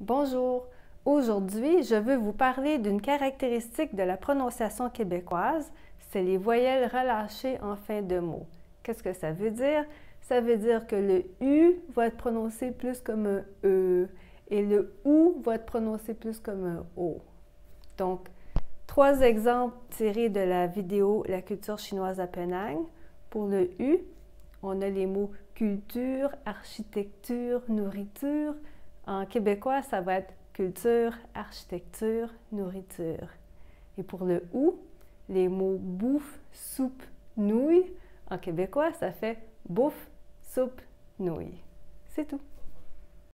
Bonjour. Aujourd'hui, je veux vous parler d'une caractéristique de la prononciation québécoise, c'est les voyelles relâchées en fin de mot. Qu'est-ce que ça veut dire? Ça veut dire que le U va être prononcé plus comme un E et le OU va être prononcé plus comme un O. Donc, trois exemples tirés de la vidéo La culture chinoise à Penang. Pour le U, on a les mots culture, architecture, nourriture, en québécois, ça va être culture, architecture, nourriture. Et pour le ou, les mots bouffe, soupe, nouille, en québécois, ça fait bouffe, soupe, nouille. C'est tout.